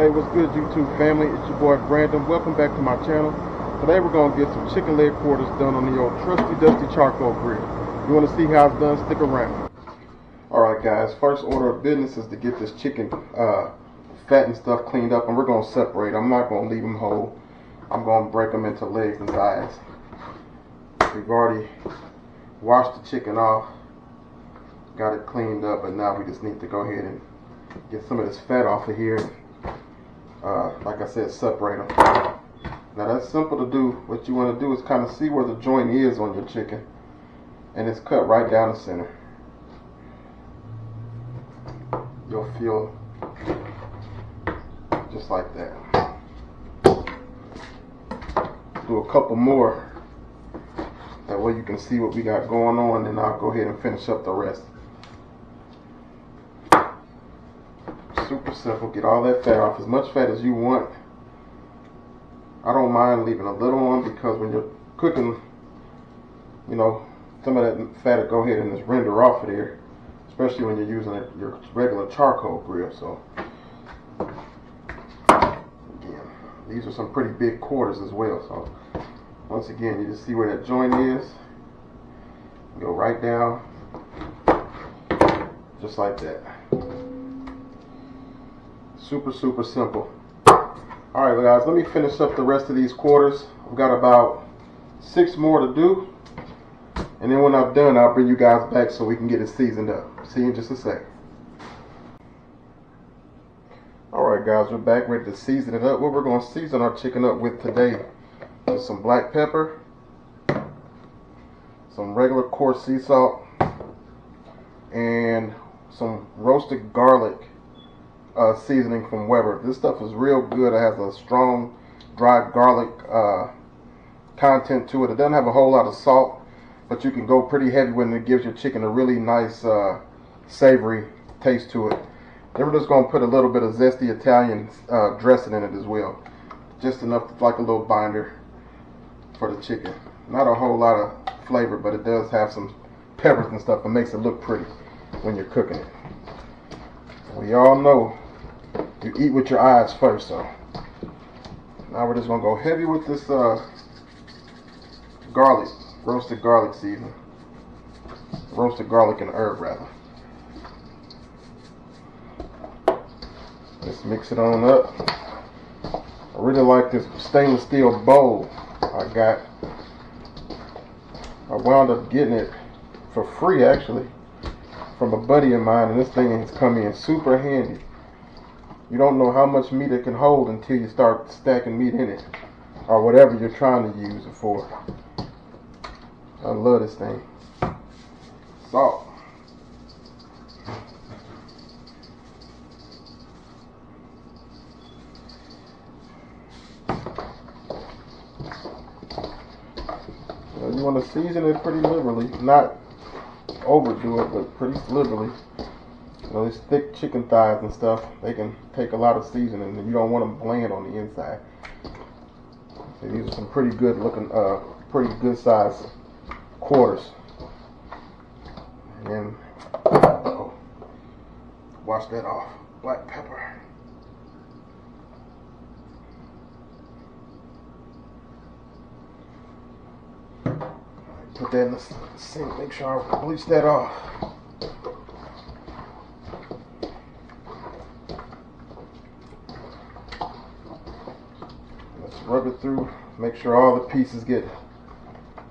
Hey, what's good, YouTube family? It's your boy Brandon. Welcome back to my channel. Today we're gonna get some chicken leg quarters done on the old trusty dusty charcoal grill. You want to see how it's done? Stick around. All right, guys. First order of business is to get this chicken uh, fat and stuff cleaned up, and we're gonna separate. I'm not gonna leave them whole. I'm gonna break them into legs and thighs. We've already washed the chicken off, got it cleaned up, but now we just need to go ahead and get some of this fat off of here uh, like I said, separate them. Now that's simple to do. What you want to do is kind of see where the joint is on your chicken. And it's cut right down the center. You'll feel just like that. Do a couple more. That way you can see what we got going on and I'll go ahead and finish up the rest. Super simple. Get all that fat off, as much fat as you want. I don't mind leaving a little on because when you're cooking, you know, some of that fat will go ahead and just render off of there, especially when you're using a, your regular charcoal grill. So, again, these are some pretty big quarters as well. So, once again, you just see where that joint is. Go right down, just like that. Super, super simple. All right, guys, let me finish up the rest of these quarters. I've got about six more to do. And then when I'm done, I'll bring you guys back so we can get it seasoned up. See you in just a sec. All right, guys, we're back ready to season it up. What we're going to season our chicken up with today is some black pepper, some regular coarse sea salt, and some roasted garlic uh, seasoning from Weber. This stuff is real good. It has a strong, dried garlic uh, content to it. It doesn't have a whole lot of salt, but you can go pretty heavy when it gives your chicken a really nice, uh, savory taste to it. Then we're just going to put a little bit of zesty Italian uh, dressing in it as well. Just enough like a little binder for the chicken. Not a whole lot of flavor, but it does have some peppers and stuff. It makes it look pretty when you're cooking it. We all know you eat with your eyes first, so now we're just gonna go heavy with this uh, garlic, roasted garlic seasoning, roasted garlic and herb rather. Let's mix it on up. I really like this stainless steel bowl I got. I wound up getting it for free actually from a buddy of mine, and this thing has come in super handy. You don't know how much meat it can hold until you start stacking meat in it, or whatever you're trying to use it for. I love this thing. Salt. you want to season it pretty liberally, not overdo it, but pretty liberally. You know, these thick chicken thighs and stuff, they can take a lot of seasoning, and you don't want them bland on the inside. So these are some pretty good looking, uh, pretty good size quarters. And then, oh, wash that off. Black pepper. Put that in the sink, make sure I bleach that off. Let's rub through, make sure all the pieces get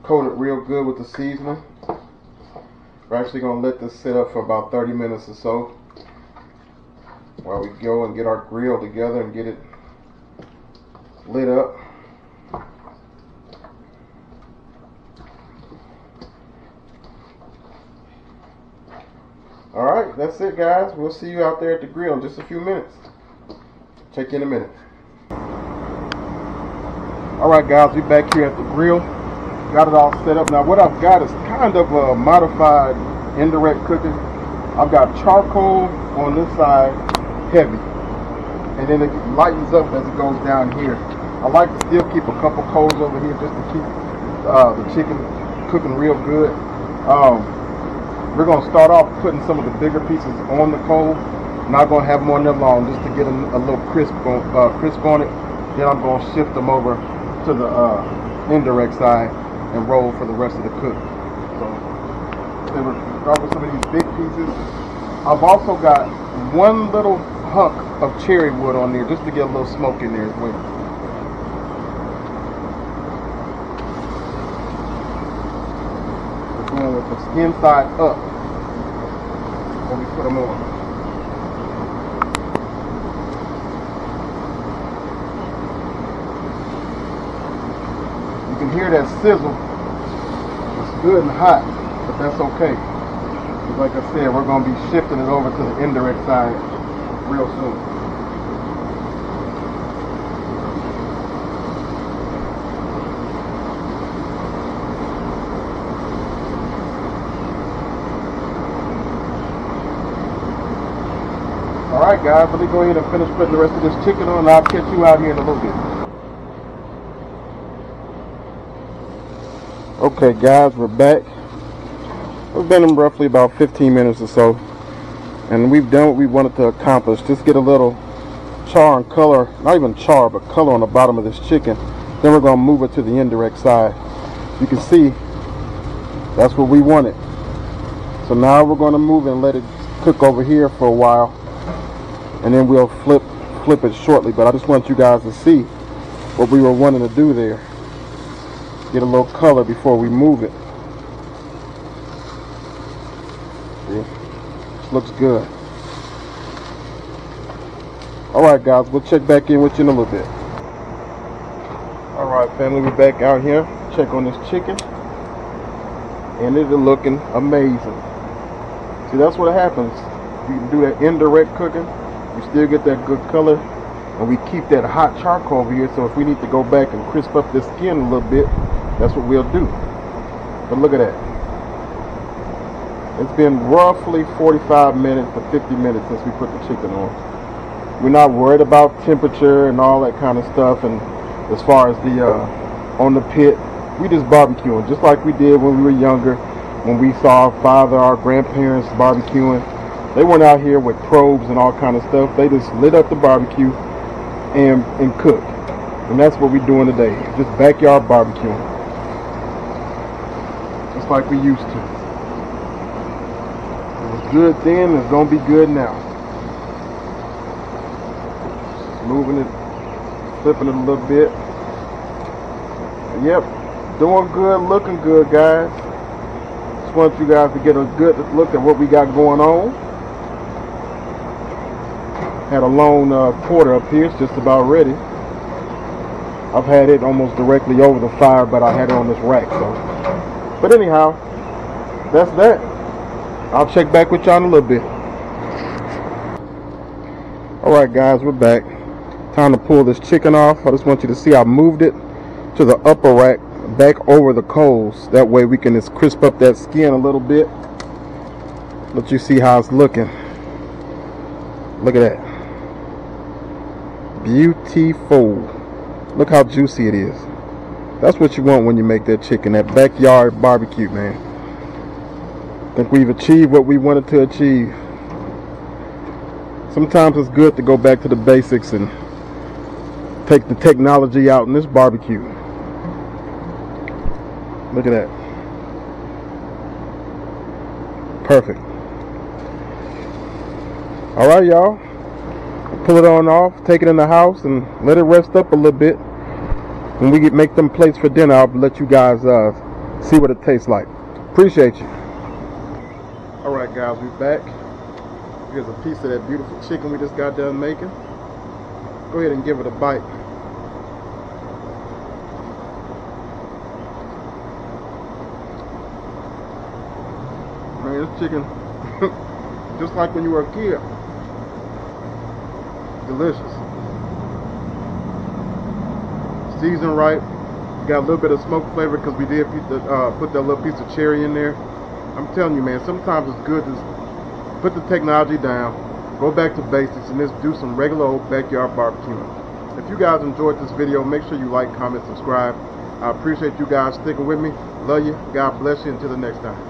coated real good with the seasoning. We're actually going to let this sit up for about 30 minutes or so while we go and get our grill together and get it lit up. Alright, that's it guys. We'll see you out there at the grill in just a few minutes. Check in a minute. Alright guys, we back here at the grill. Got it all set up. Now what I've got is kind of a modified indirect cooking. I've got charcoal on this side, heavy. And then it lightens up as it goes down here. I like to still keep a couple coals over here just to keep uh, the chicken cooking real good. Um, we're going to start off putting some of the bigger pieces on the coal Not gonna have them on there long, just to get a, a little crisp on, uh, crisp on it. Then I'm gonna shift them over to the uh, indirect side and roll for the rest of the cook. So they were with some of these big pieces. I've also got one little hunk of cherry wood on there just to get a little smoke in there as well. We're going with the skin side up when we put them on. Can hear that sizzle. It's good and hot, but that's okay. Like I said, we're going to be shifting it over to the indirect side real soon. Alright guys, let me go ahead and finish putting the rest of this chicken on and I'll catch you out here in a little bit. Okay guys, we're back. It's been in roughly about 15 minutes or so. And we've done what we wanted to accomplish. Just get a little char and color, not even char, but color on the bottom of this chicken. Then we're going to move it to the indirect side. You can see, that's what we wanted. So now we're going to move and let it cook over here for a while. And then we'll flip flip it shortly. But I just want you guys to see what we were wanting to do there. Get a little color before we move it. See? Looks good. Alright guys, we'll check back in with you in a little bit. Alright family, we're back out here. Check on this chicken. And it is looking amazing. See, that's what happens. You can do that indirect cooking. You still get that good color. And we keep that hot charcoal over here. So if we need to go back and crisp up the skin a little bit, that's what we'll do. But look at that. It's been roughly 45 minutes to 50 minutes since we put the chicken on. We're not worried about temperature and all that kind of stuff. And as far as the uh, on the pit, we just barbecuing just like we did when we were younger. When we saw our father, our grandparents barbecuing, they weren't out here with probes and all kind of stuff. They just lit up the barbecue and and cooked. And that's what we're doing today. Just backyard barbecuing. Just like we used to It was good then, it's gonna be good now. Moving it, flipping it a little bit. Yep, doing good, looking good, guys. Just want you guys to get a good look at what we got going on. Had a lone uh, porter up here, it's just about ready. I've had it almost directly over the fire, but I had it on this rack, so. But anyhow, that's that. I'll check back with y'all in a little bit. Alright guys, we're back. Time to pull this chicken off. I just want you to see I moved it to the upper rack back over the coals. That way we can just crisp up that skin a little bit. Let you see how it's looking. Look at that. Beautiful. Look how juicy it is. That's what you want when you make that chicken, that backyard barbecue, man I think we've achieved what we wanted to achieve. Sometimes it's good to go back to the basics and take the technology out in this barbecue. Look at that. Perfect. All right, y'all. Pull it on off, take it in the house, and let it rest up a little bit. When we get make them plates for dinner, I'll let you guys uh, see what it tastes like. Appreciate you. Alright guys, we're back. Here's a piece of that beautiful chicken we just got done making. Go ahead and give it a bite. Man, this chicken, just like when you were a kid. Delicious. Seasoned right. Got a little bit of smoke flavor because we did put, the, uh, put that little piece of cherry in there. I'm telling you, man, sometimes it's good to put the technology down, go back to basics, and just do some regular old backyard barbecuing. If you guys enjoyed this video, make sure you like, comment, subscribe. I appreciate you guys sticking with me. Love you. God bless you. Until the next time.